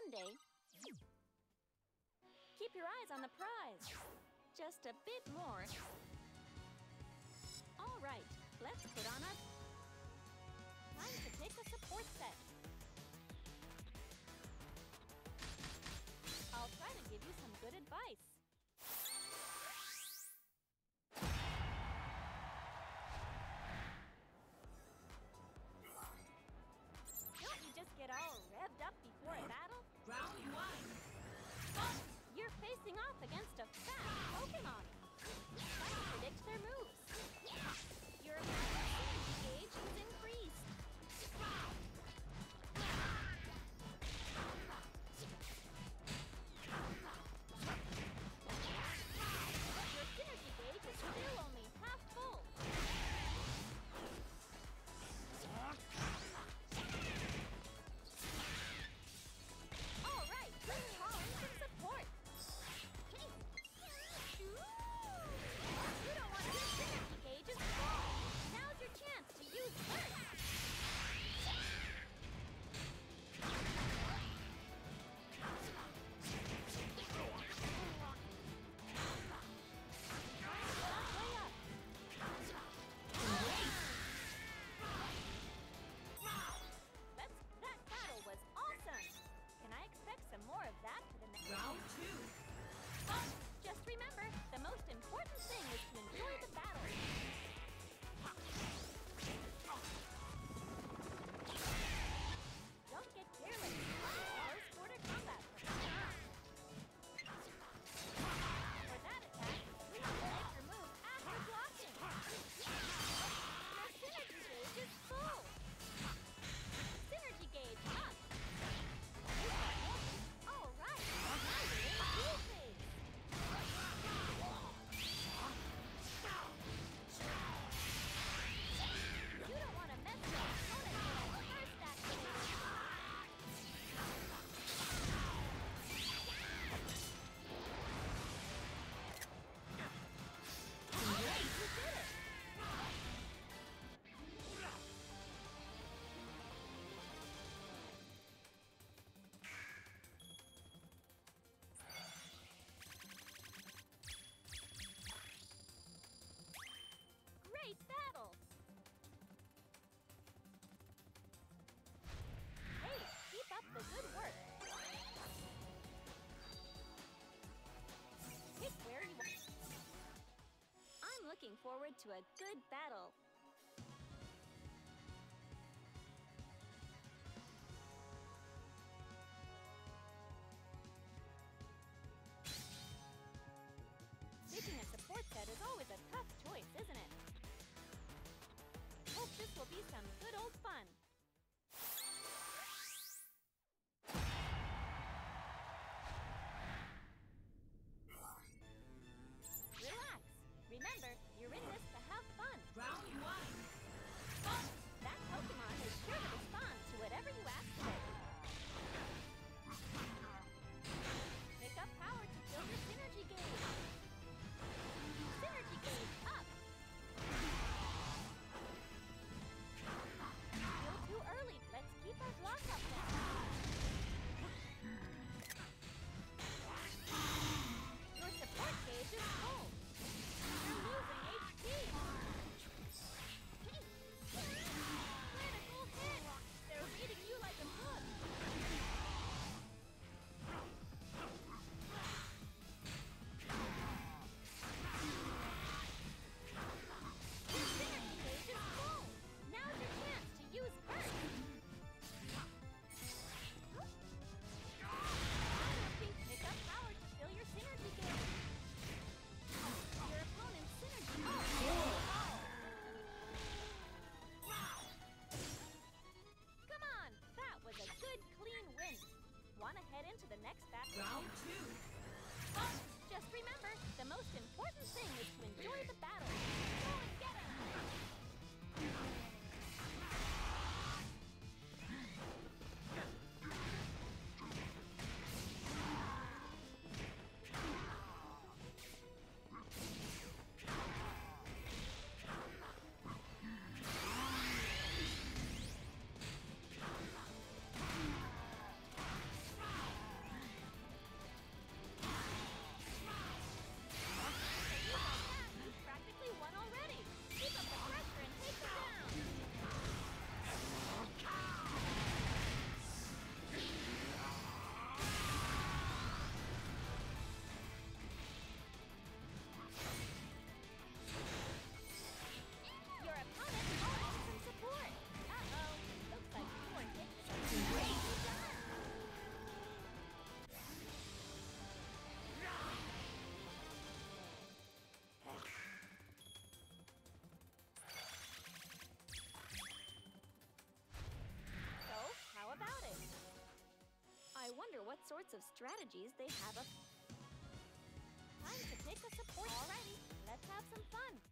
Sunday, keep your eyes on the prize. Just a bit more. All right, let's put on our... Time to pick a support set. I'll try to give you some good advice. forward to a good battle. sorts of strategies they have up. Time to pick a support. Alrighty, let's have some fun.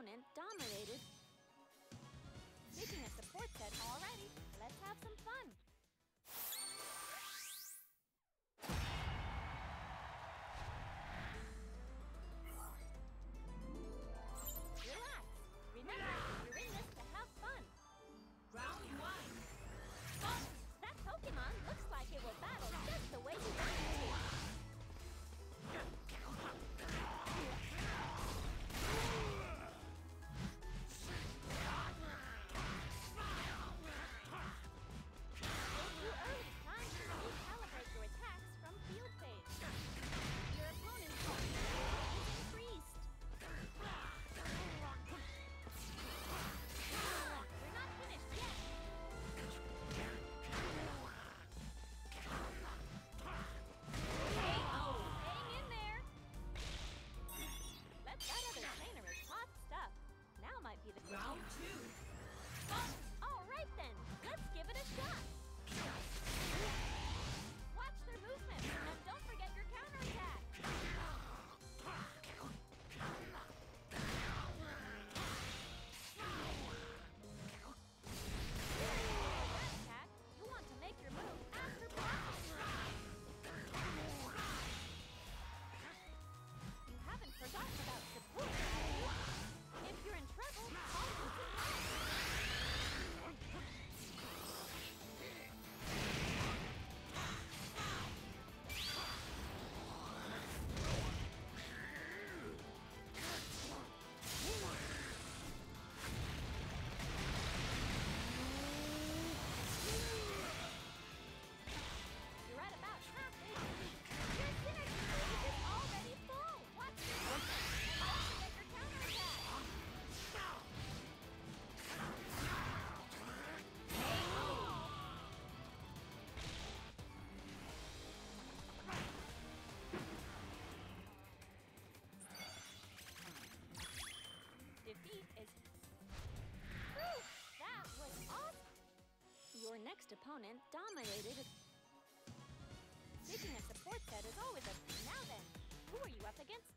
opponent dominated nearest opponent dominated. Taking a support set is always a... Now then, who are you up against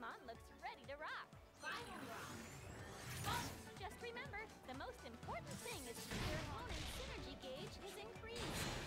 Looks ready to rock. Rock! But just remember, the most important thing is that your opponent's synergy gauge is increased.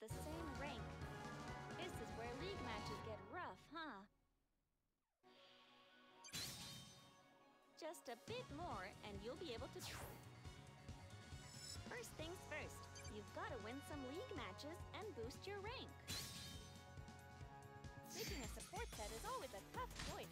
the same rank. This is where league matches get rough, huh? Just a bit more and you'll be able to... First things first, you've got to win some league matches and boost your rank. Picking a support set is always a tough choice.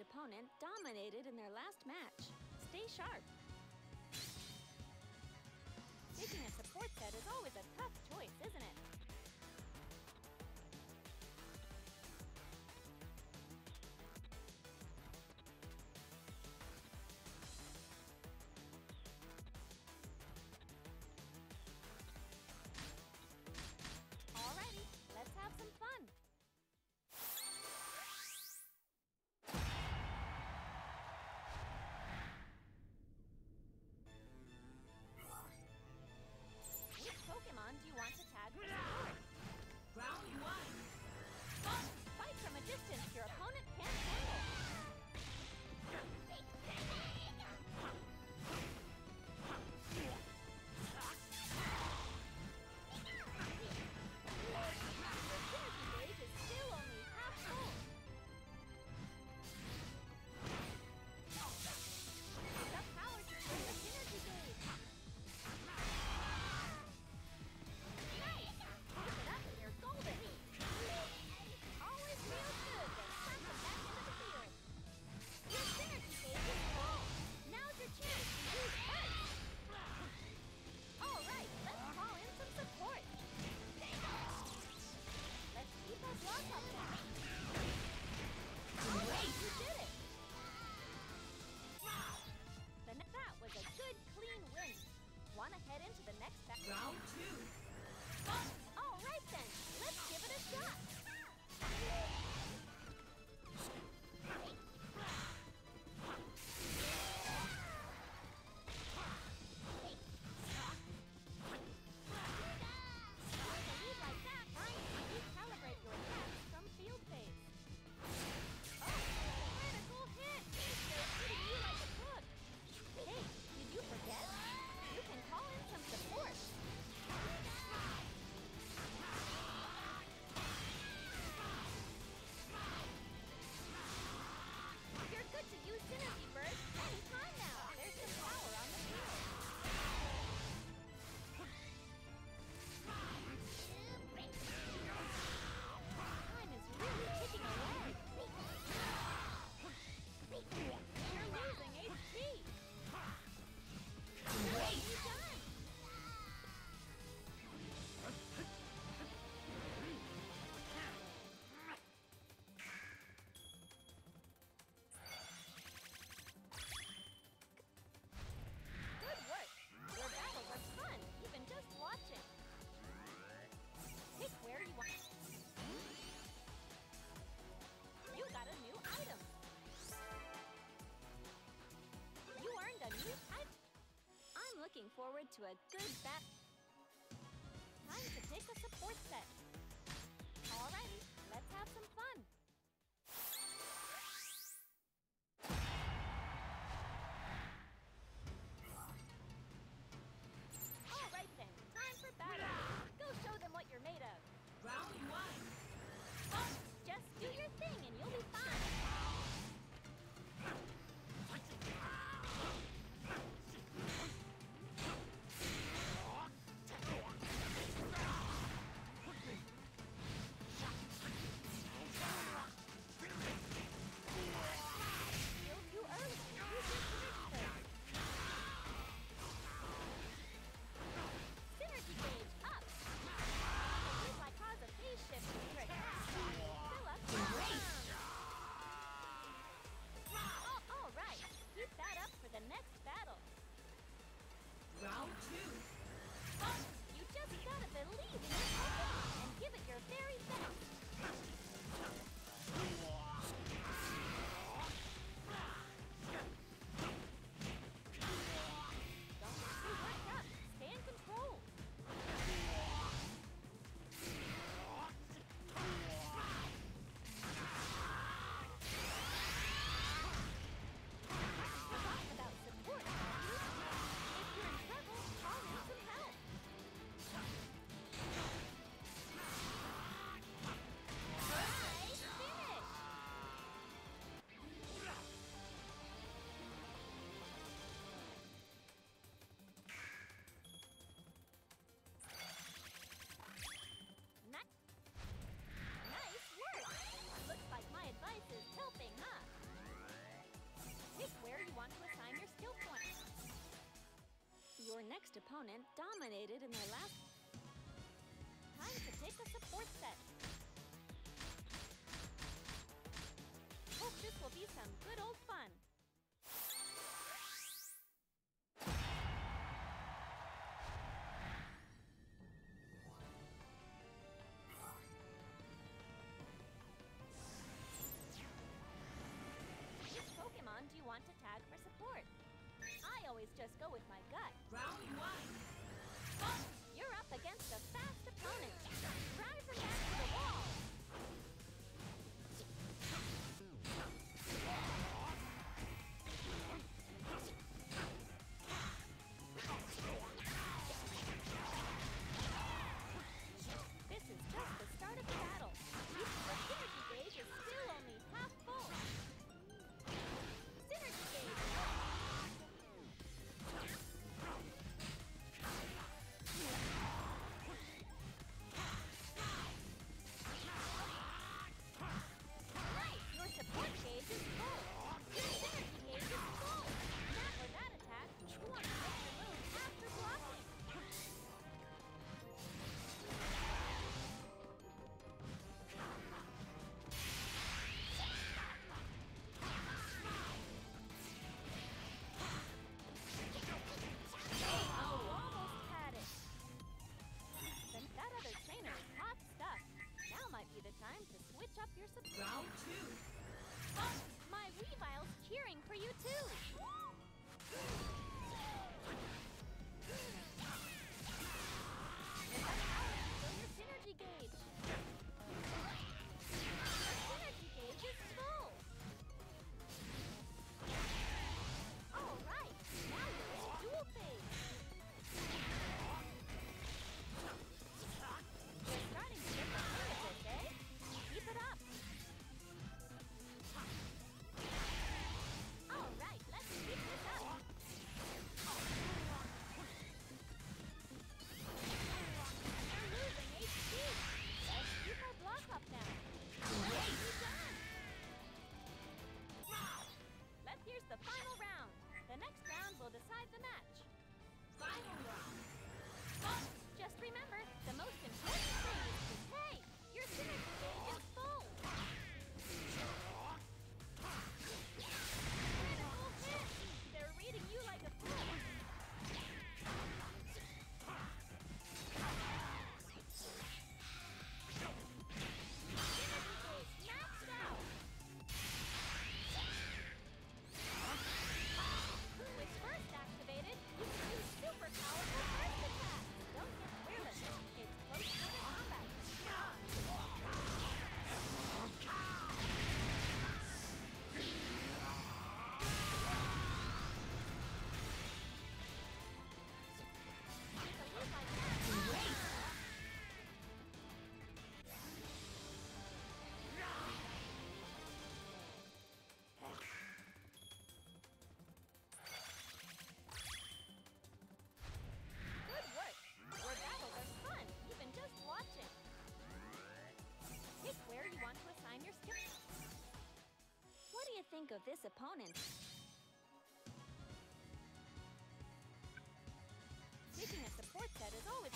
ranked opponent dominated in their last match. Stay sharp. Taking a support set is always a tough choice, isn't it? to a good bat. Time to take a support set. opponent dominated in their last... Time to take support set. think of this opponent. Picking a support set is always.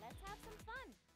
Let's have some fun.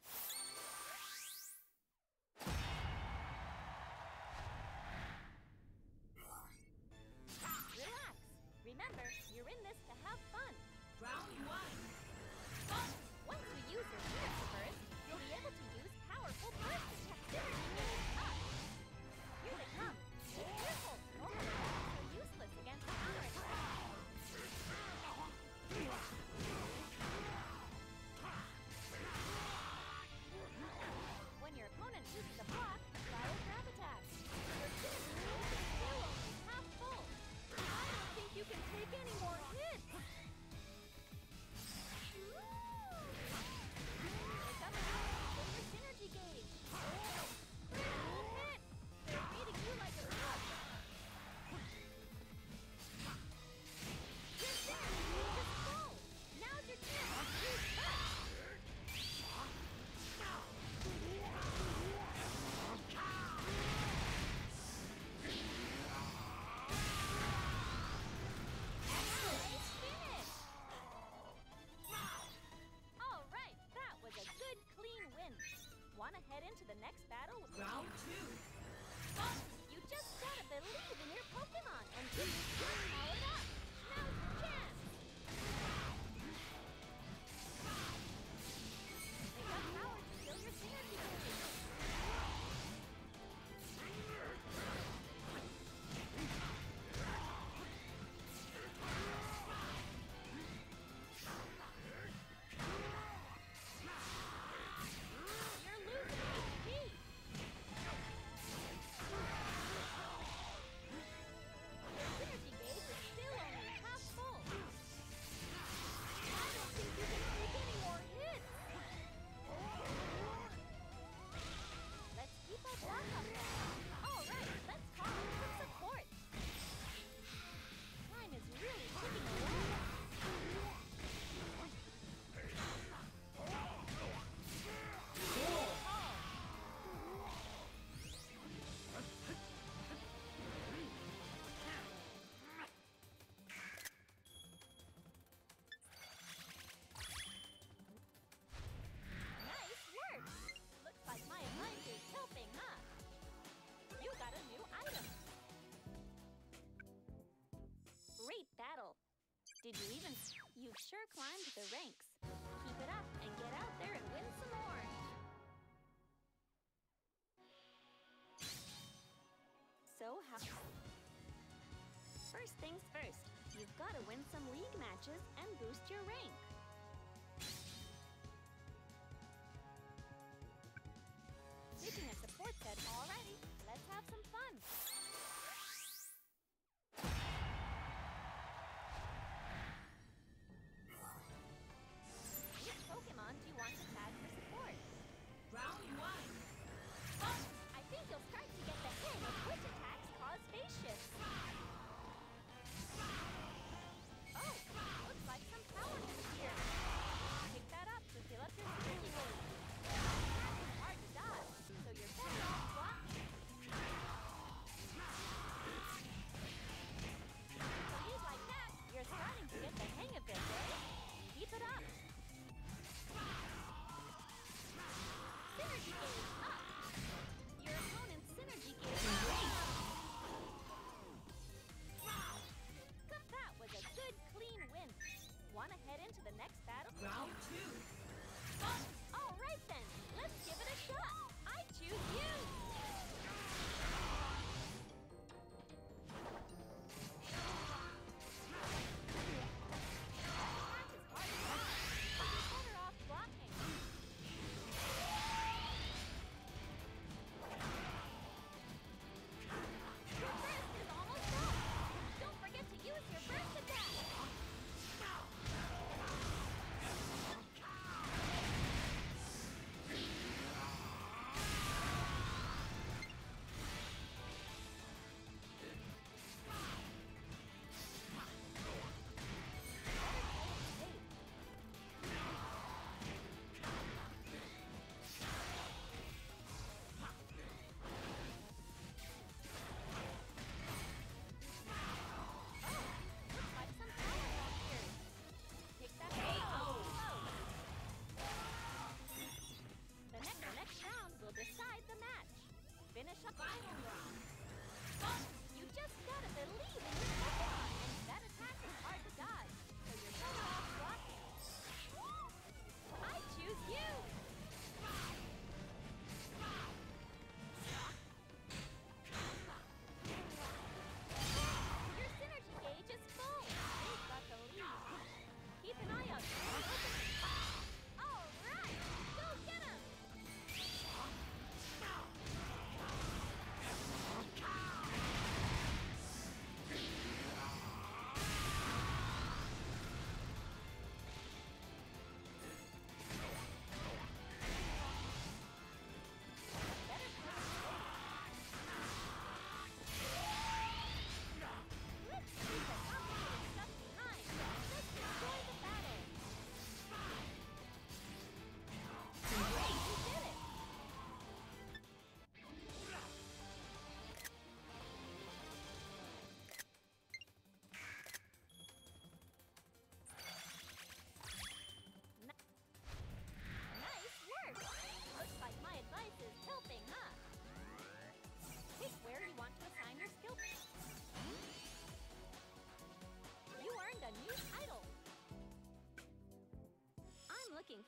First things first, you've got to win some league matches and boost your rank.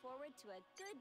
forward to a good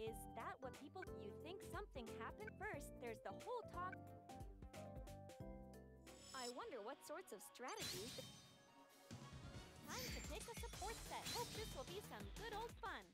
Is that what people... You think something happened first, there's the whole talk... I wonder what sorts of strategies... Time to pick a support set. Hope this will be some good old fun.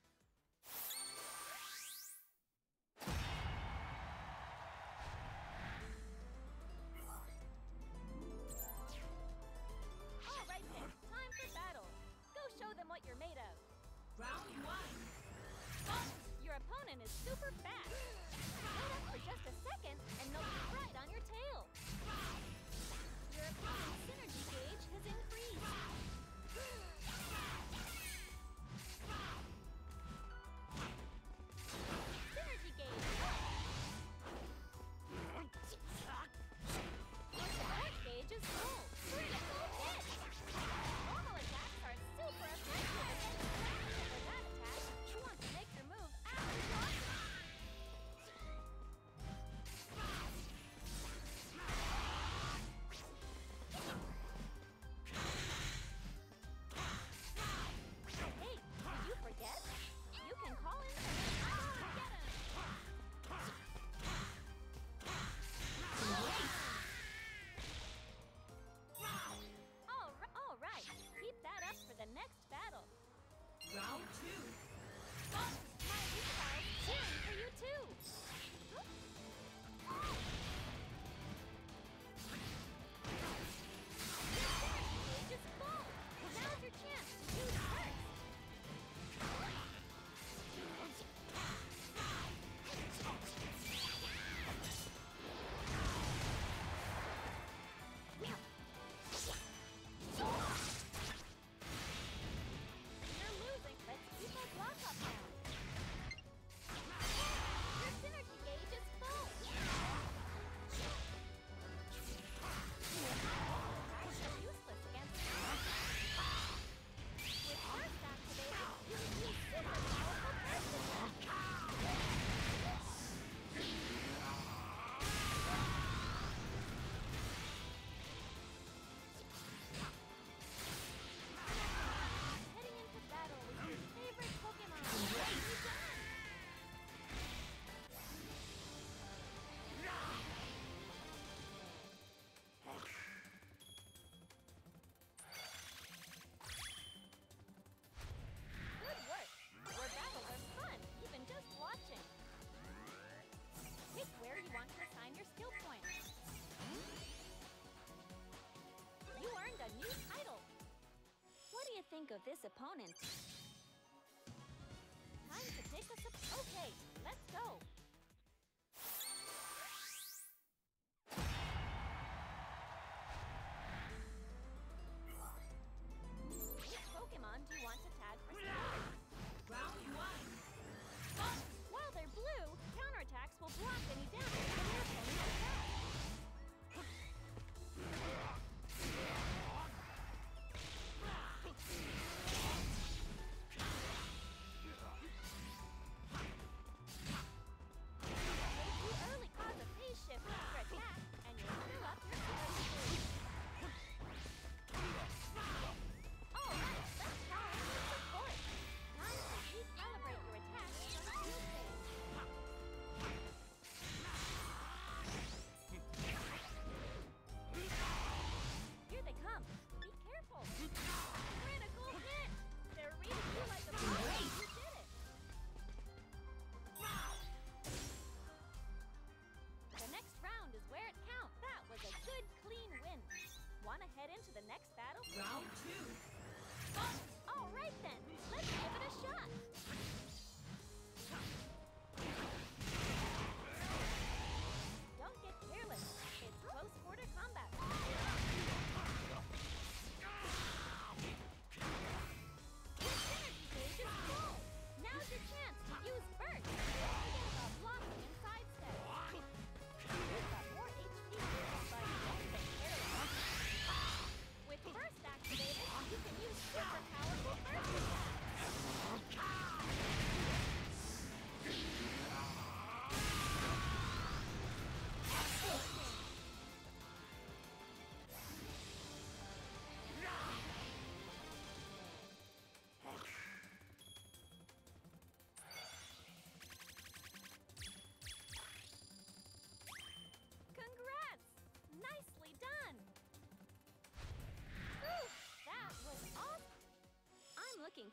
think of this opponent. Time to a sup- Okay, let's go! Which Pokemon do you want to tag for Round one! While they're blue, counterattacks will block any damage.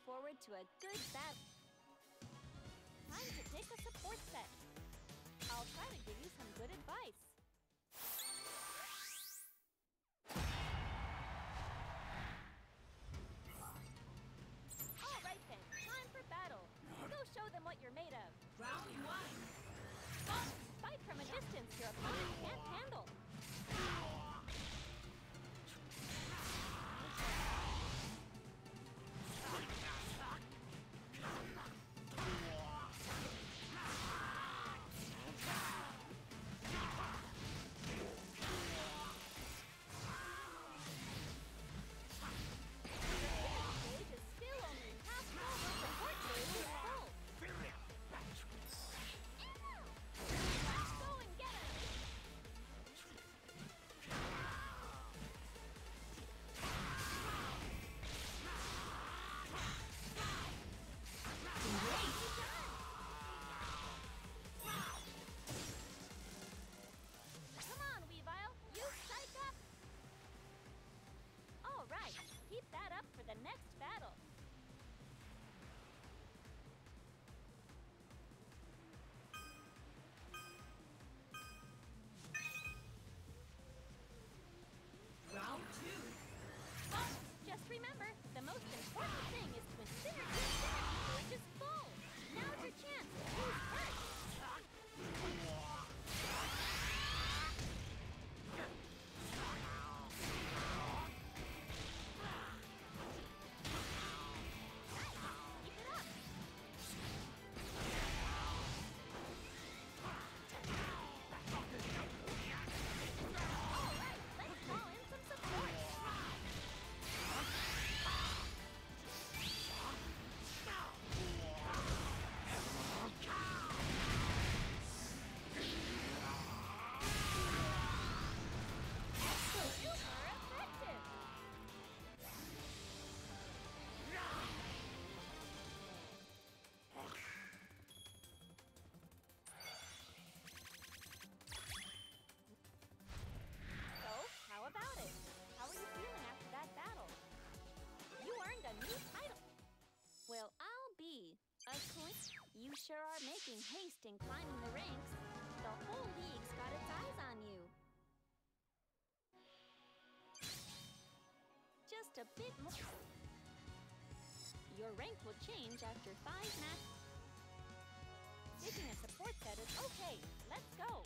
forward to a good battle. Time to take a support set. I'll try to give you some good advice. just a bit more. Your rank will change after five matches. Taking a support set is okay. Let's go.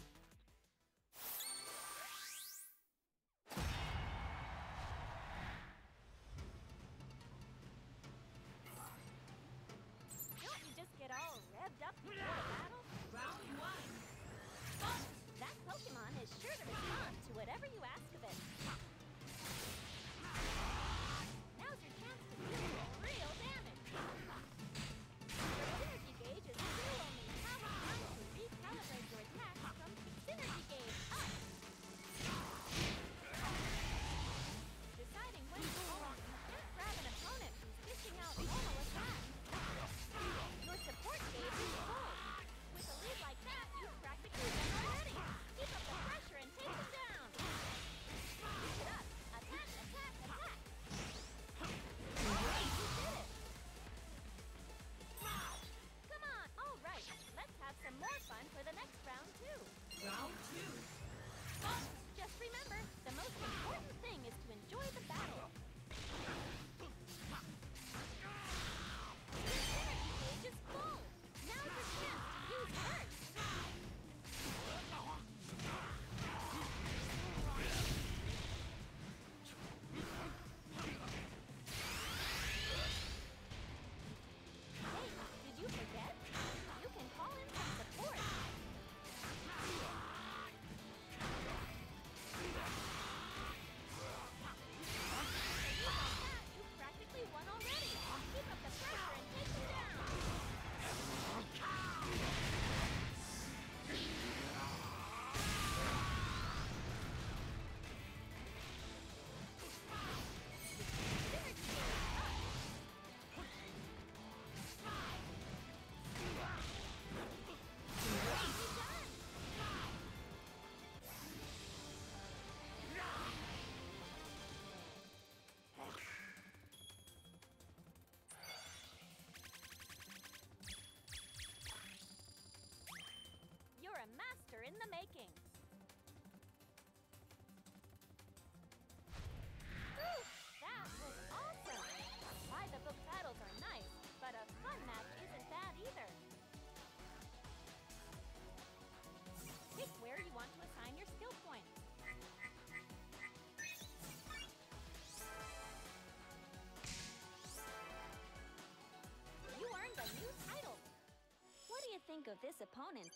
of this opponent.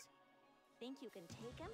Think you can take him?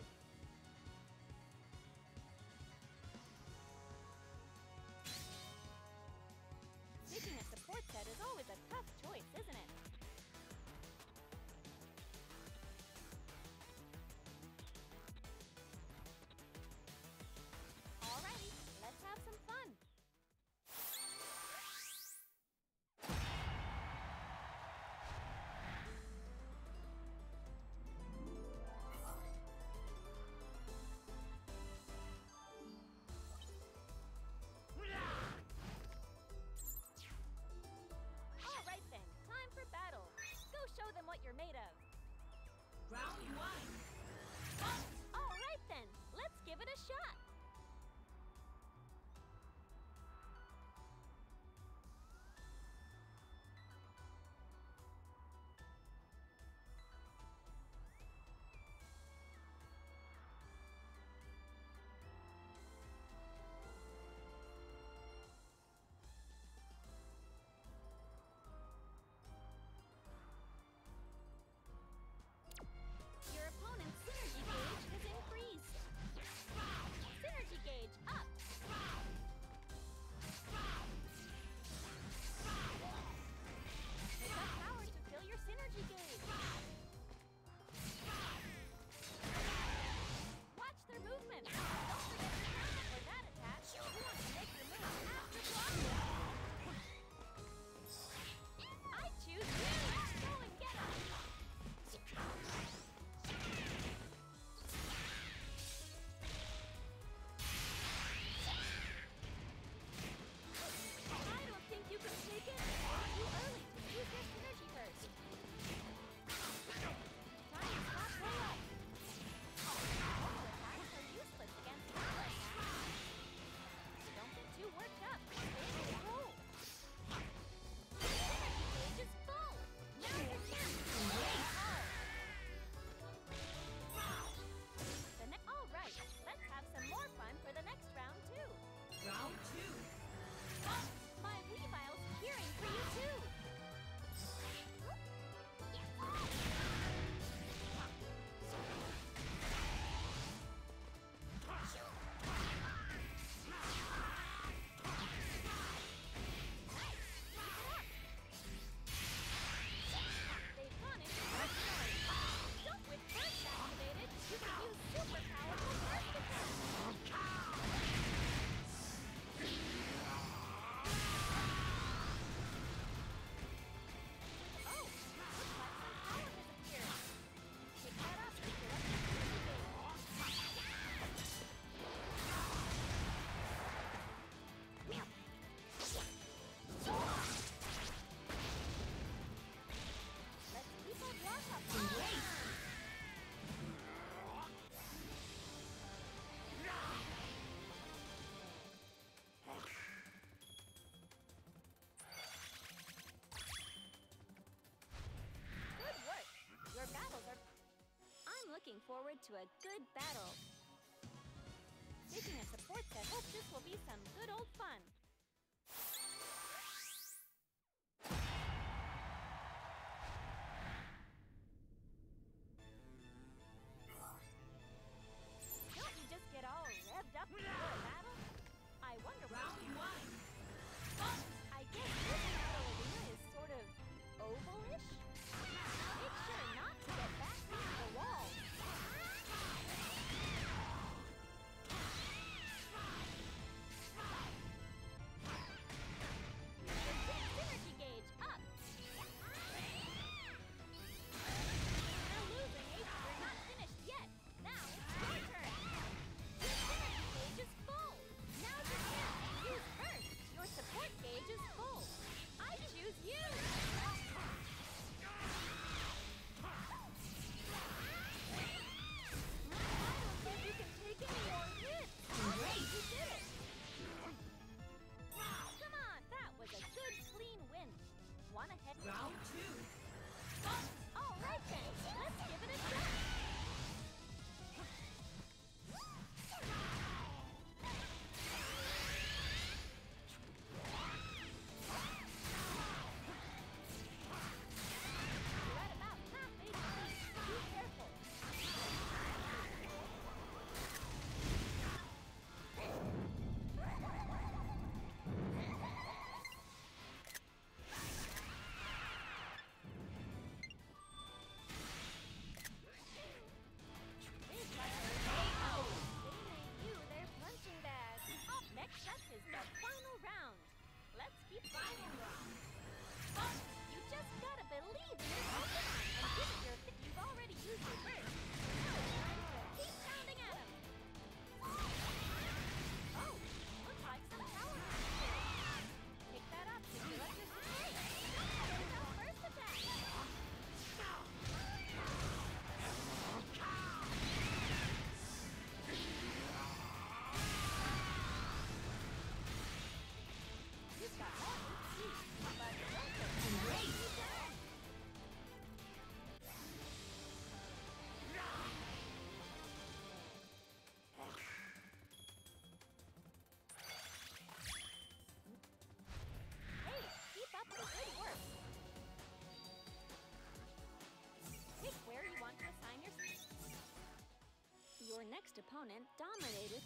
looking forward to a good battle. Picking a support set. Hope this will be some good old fun. opponent dominated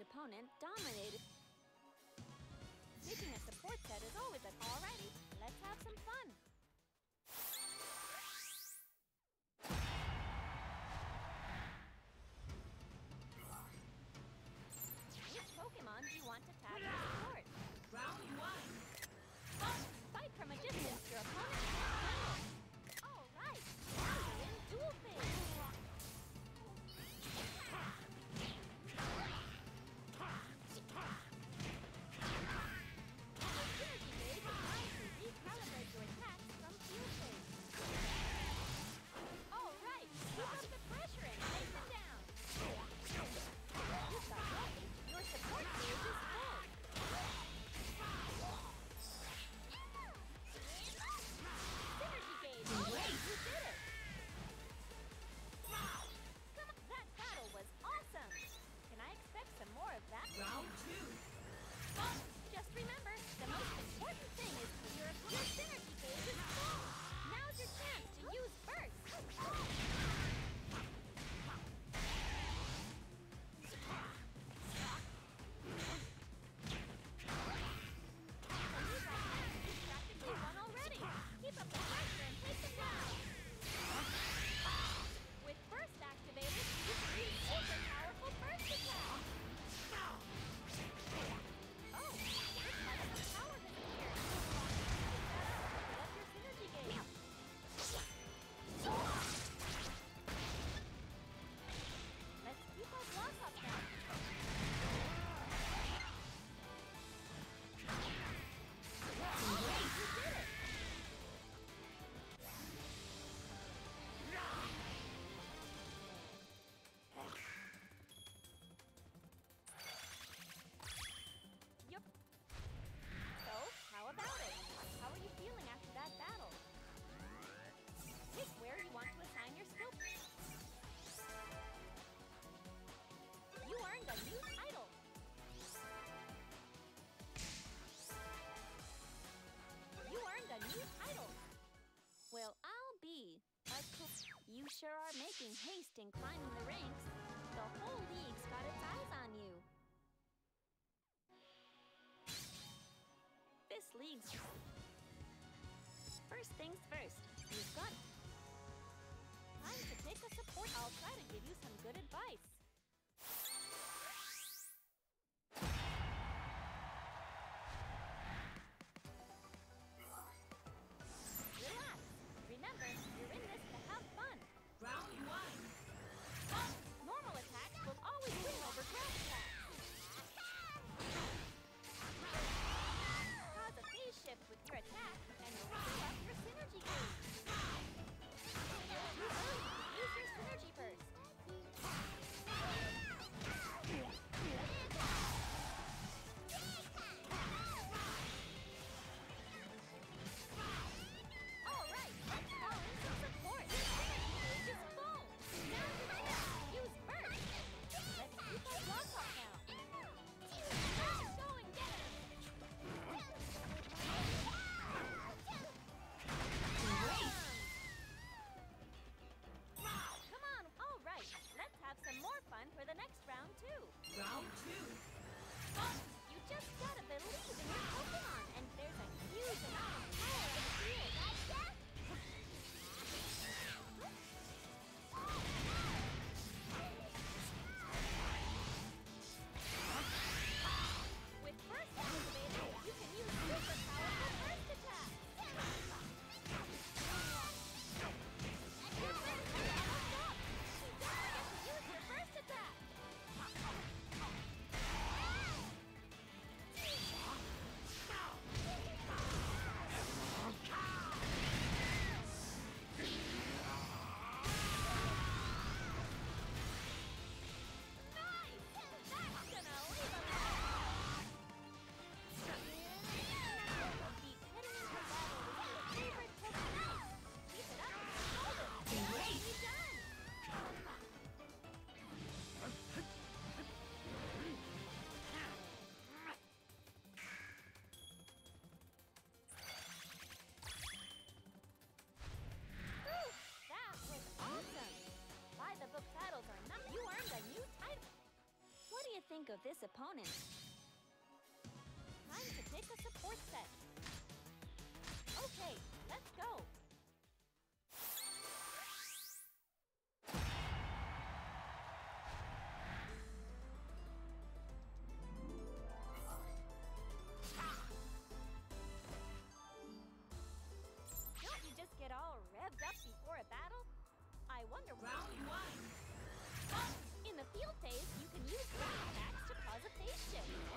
opponent dominated. League's. First things first, you've got. of this opponent. Time to pick a support set. Okay, let's go. Don't you just get all revved up before a battle? I wonder why. Round one. Oh, in the field phase, you can use that. Shit.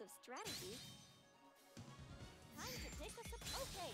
of strategy. Time to take us up. Okay,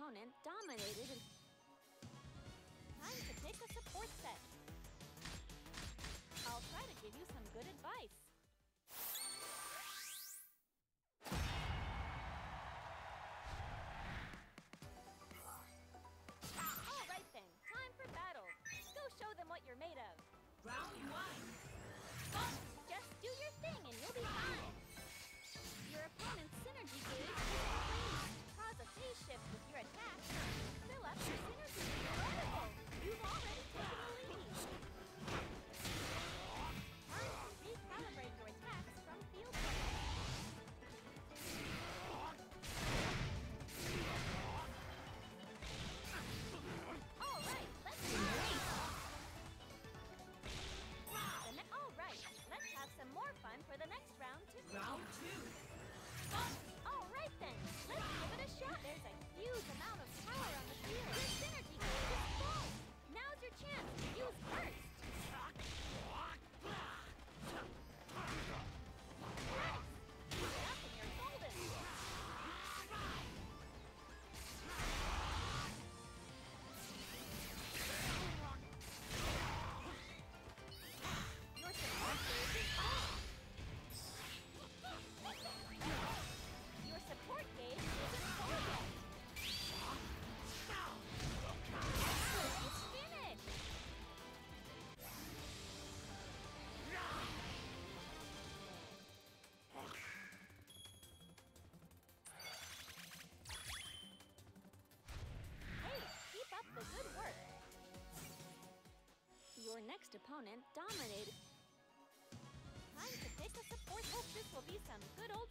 opponent dominated Time to pick a support set. opponent dominated. Time to pick a support. Hope this will be some good old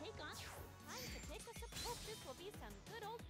take on. Time to pick us up. Hope this will be some good old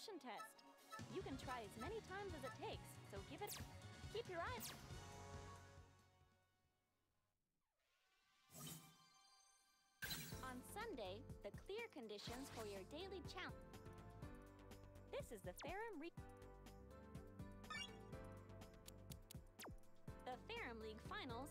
promotion test. You can try as many times as it takes, so give it. Keep your eyes. On Sunday, the clear conditions for your daily challenge. This is the Ferrum Re- The Ferrum League finals